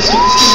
It's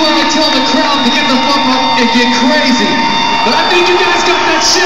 where I tell the crowd to get the fuck up and get crazy. But I think you guys got that shit